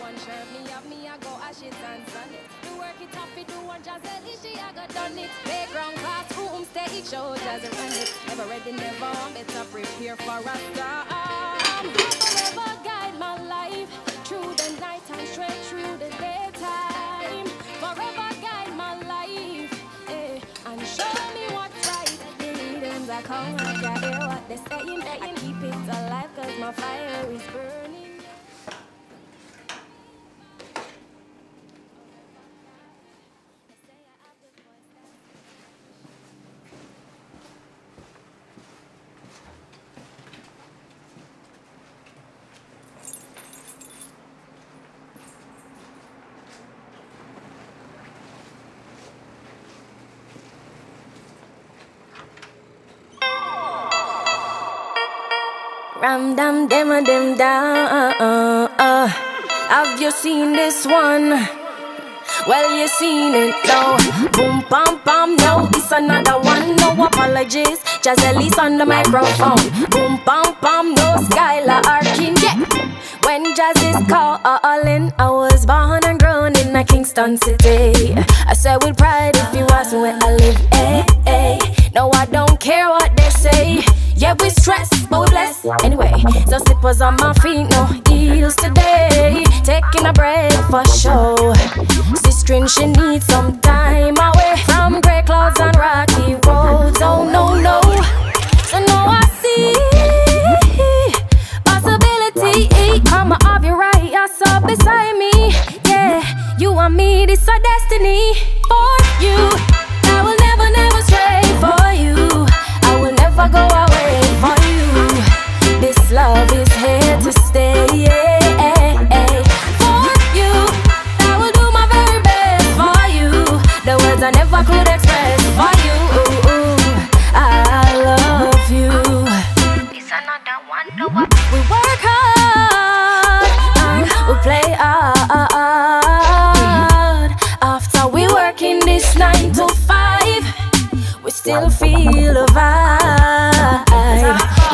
one shirt, me have me, I go ashes and sun it. Do work it tough, it do one Giselle, she I got done it. Playground, classroom, stage show, just run it. Never ready, never, better prepare for a storm. Forever guide my life through the night and straight through the daytime. Forever guide my life, eh, and show me what's right. The rhythms are come, I hear what they're saying, saying. Keep it alive, cause my fire is burning. Ram dam dem a dem down. Uh, have you seen this one? Well, you seen it now. Boom, pam, pam, no, it's another one. No apologies. Just Jaz Elise on the microphone. Boom, pam, pam, no Skylar Arkin. Yeah. When Jazz is calling, I was born and grown in a Kingston city. I said with pride if you ask me where I live. Hey, anyway. So slippers on my feet, no heels today. Taking a break for sure. Sister, she needs some time away from grey clouds and rocky roads. Oh no, no. So now I see possibility. Come have you right, you're so beside me. Yeah, you and me, this a destiny still feel a vibe.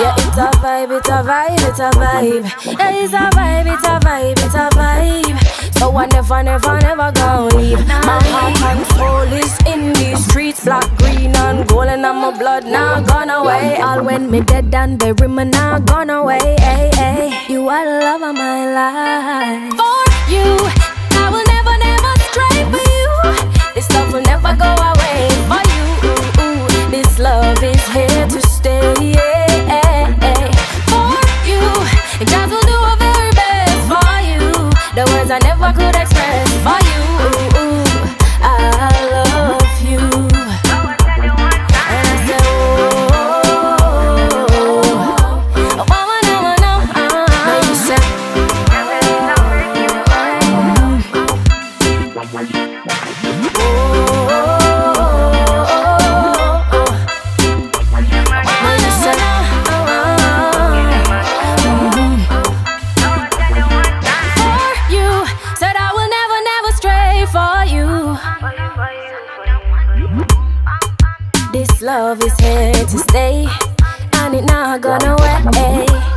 Yeah, it's a vibe, it's a vibe, it's a vibe. Yeah, it's a vibe, it's a vibe, it's a vibe. So I never, never, never gonna leave. My heart and soul is in these streets, black, green, and gold, and I'm blood now gone away. All when me dead and bury me now gone away. Hey, hey. You are the love of my This love is here to stay, and it not gonna wait.